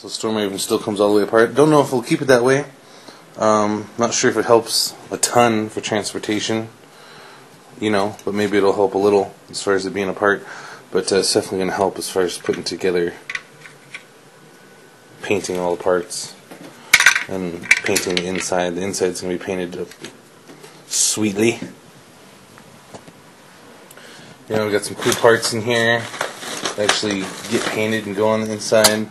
So Storm Raven still comes all the way apart. Don't know if we'll keep it that way. Um, not sure if it helps a ton for transportation, you know, but maybe it'll help a little as far as it being apart. But uh, it's definitely going to help as far as putting together, painting all the parts, and painting the inside. The inside's going to be painted up sweetly. You know, we got some cool parts in here. Actually, get painted and go on the inside.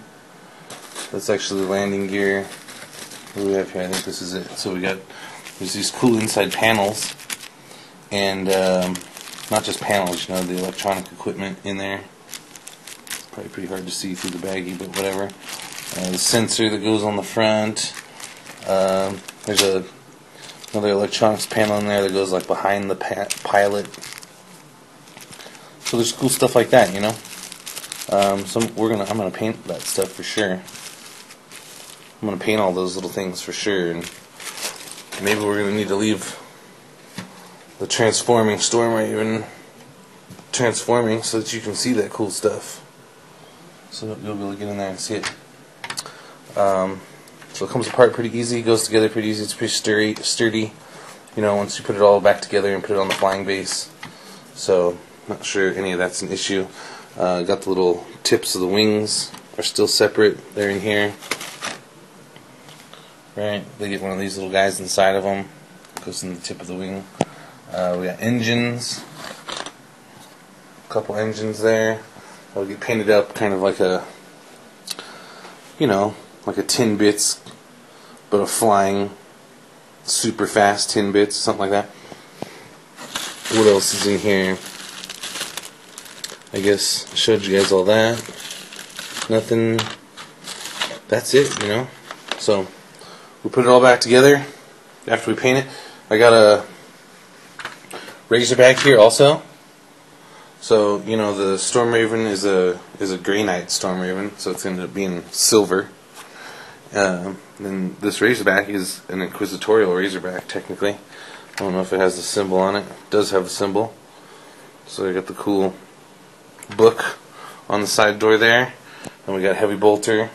That's actually the landing gear. What do we have here? I think this is it. So we got there's these cool inside panels, and um, not just panels. You know, the electronic equipment in there. It's probably pretty hard to see through the baggie, but whatever. Uh, the sensor that goes on the front. Um, there's a another electronics panel in there that goes like behind the pilot. So there's cool stuff like that, you know. Um, so we're gonna I'm gonna paint that stuff for sure. I'm gonna paint all those little things for sure, and maybe we're gonna need to leave the transforming storm raven transforming so that you can see that cool stuff. So you'll be able to get in there and see it. Um, so it comes apart pretty easy, goes together pretty easy. It's pretty sturdy, sturdy. You know, once you put it all back together and put it on the flying base. So not sure any of that's an issue. Uh, got the little tips of the wings are still separate. They're in here. Right, they get one of these little guys inside of them. Goes in the tip of the wing. Uh, we got engines. A couple engines there. They'll get painted up kind of like a, you know, like a tin bits, but a flying, super fast tin bits, something like that. What else is in here? I guess I showed you guys all that. Nothing. That's it, you know. So we put it all back together after we paint it. I got a Razorback here also. So you know the Storm Raven is a is a Knight Storm Raven, so it's ended up being silver. Um, then this Razorback is an Inquisitorial Razorback technically. I don't know if it has the symbol on it. It does have a symbol. So I got the cool book on the side door there. And we got heavy bolter.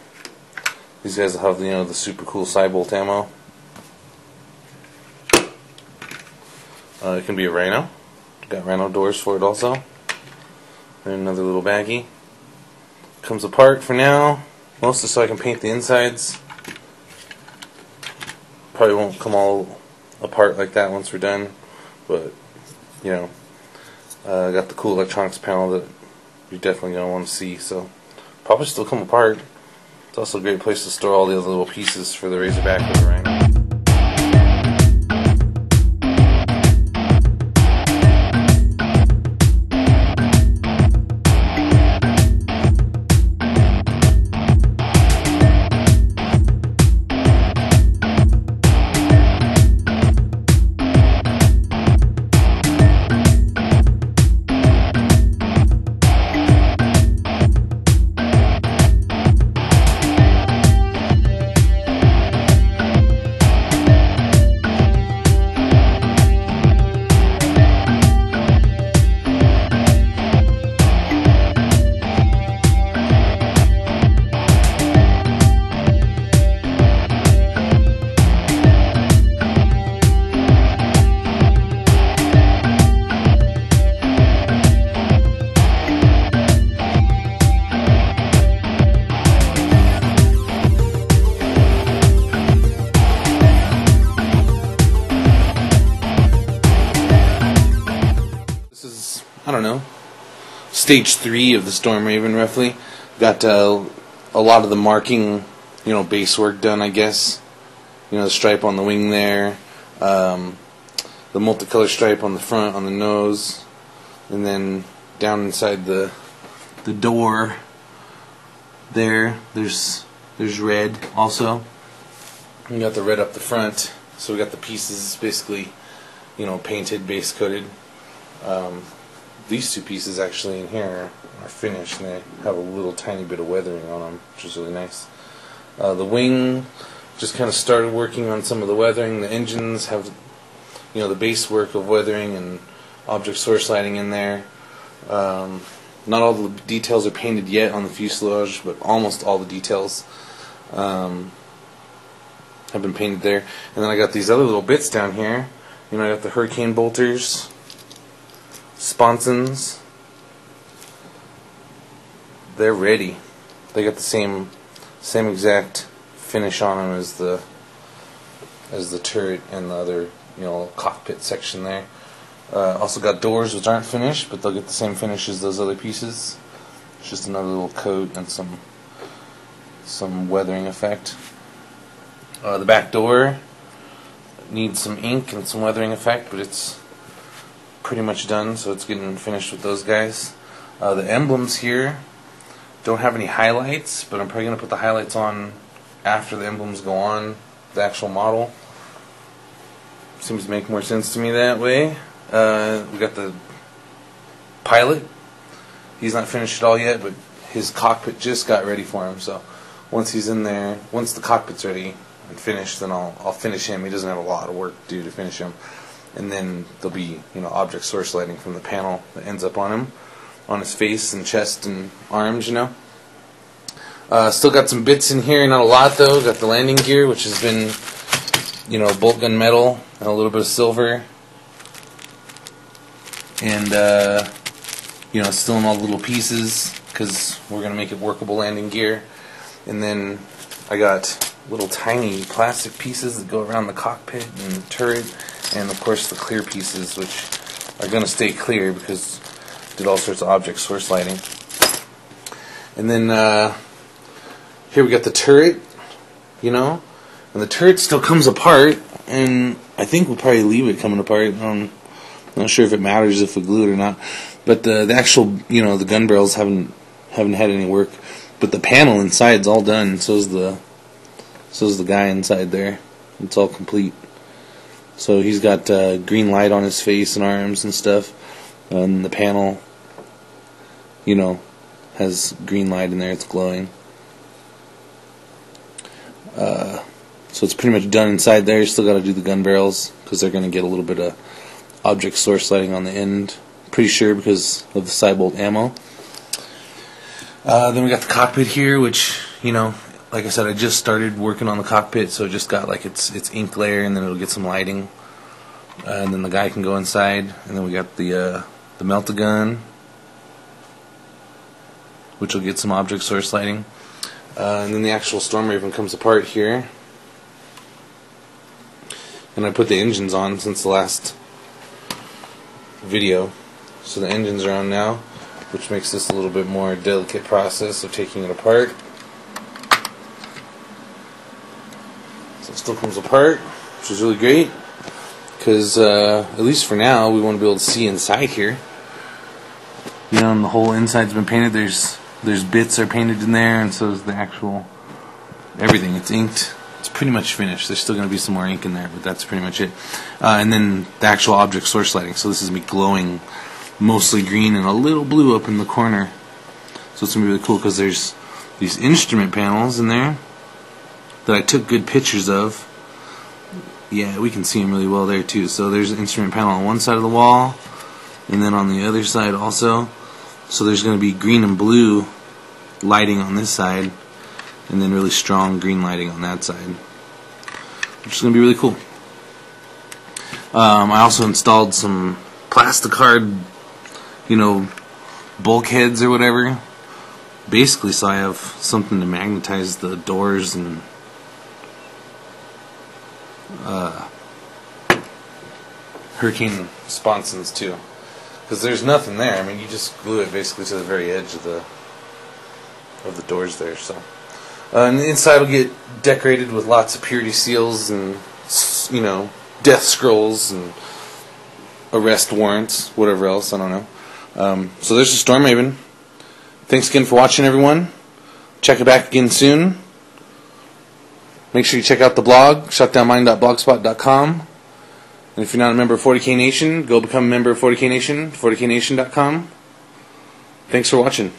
These guys have you know the super cool psybolt ammo. Uh, it can be a Rhino. Got Rhino doors for it also. And another little baggie. Comes apart for now, mostly so I can paint the insides. Probably won't come all apart like that once we're done, but you know, uh, got the cool electronics panel that you're definitely gonna want to see. So probably still come apart. It's also a great place to store all the other little pieces for the Razorback. This don't know, stage three of the Storm Raven, roughly. Got uh, a lot of the marking, you know, base work done, I guess. You know, the stripe on the wing there, um, the multicolor stripe on the front, on the nose, and then down inside the the door there, there's there's red also. We got the red up the front, so we got the pieces basically, you know, painted, base coated. Um, these two pieces actually in here are finished and they have a little tiny bit of weathering on them, which is really nice. Uh, the wing just kind of started working on some of the weathering. The engines have, you know, the base work of weathering and object source lighting in there. Um, not all the details are painted yet on the fuselage, but almost all the details. um, have been painted there. And then I got these other little bits down here. You know, I got the hurricane bolters, sponsons. They're ready. They got the same same exact finish on them as the as the turret and the other you know cockpit section there. Uh, also got doors which aren't finished, but they'll get the same finish as those other pieces. It's just another little coat and some some weathering effect. Uh, the back door needs some ink and some weathering effect, but it's pretty much done, so it's getting finished with those guys. Uh, the emblems here don't have any highlights, but I'm probably going to put the highlights on after the emblems go on the actual model. Seems to make more sense to me that way. Uh, we got the pilot. He's not finished at all yet, but his cockpit just got ready for him. So once he's in there, once the cockpit's ready and finished, then I'll I'll finish him. He doesn't have a lot of work to do to finish him. And then there'll be you know object source lighting from the panel that ends up on him, on his face and chest and arms. You know. Uh, still got some bits in here, not a lot though. Got the landing gear, which has been, you know, bolt gun metal and a little bit of silver, and uh, you know, still in all the little pieces because we're gonna make it workable landing gear. And then I got little tiny plastic pieces that go around the cockpit and the turret, and of course the clear pieces, which are gonna stay clear because did all sorts of object source lighting. And then. Uh, here we got the turret, you know, and the turret still comes apart, and I think we'll probably leave it coming apart. I'm not sure if it matters if we glue it or not, but the the actual, you know, the gun barrels haven't haven't had any work, but the panel inside's all done. So's the so's the guy inside there. It's all complete. So he's got uh, green light on his face and arms and stuff, and the panel, you know, has green light in there. It's glowing. Uh, so it's pretty much done inside there. You still got to do the gun barrels because they're going to get a little bit of object source lighting on the end. Pretty sure because of the psybolt ammo. Uh, then we got the cockpit here, which you know, like I said, I just started working on the cockpit, so it just got like its its ink layer, and then it'll get some lighting, uh, and then the guy can go inside, and then we got the uh, the melt gun, which will get some object source lighting. Uh, and then the actual Storm Raven comes apart here. And I put the engines on since the last video. So the engines are on now, which makes this a little bit more delicate process of taking it apart. So it still comes apart, which is really great. Because, uh, at least for now, we want to be able to see inside here. You know, and the whole inside's been painted. There's there's bits are painted in there, and so is the actual everything. It's inked. It's pretty much finished. There's still going to be some more ink in there, but that's pretty much it. Uh, and then the actual object source lighting. So this is me glowing mostly green and a little blue up in the corner. So it's going to be really cool because there's these instrument panels in there that I took good pictures of. Yeah, we can see them really well there too. So there's an instrument panel on one side of the wall, and then on the other side also. So there's going to be green and blue lighting on this side, and then really strong green lighting on that side, which is going to be really cool. Um, I also installed some plasticard, you know, bulkheads or whatever. Basically, so I have something to magnetize the doors and uh, hurricane sponsons too because there's nothing there. I mean, you just glue it basically to the very edge of the of the doors there. So, uh, and the inside will get decorated with lots of purity seals and you know death scrolls and arrest warrants, whatever else. I don't know. Um, so there's the Storm Raven. Thanks again for watching, everyone. Check it back again soon. Make sure you check out the blog, shotdownmind.blogspot.com. And if you're not a member of 40K Nation, go become a member of 40K Nation, 40knation.com. Thanks for watching.